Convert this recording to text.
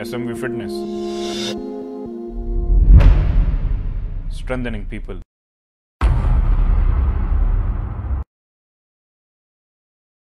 SMV Fitness. Strengthening people.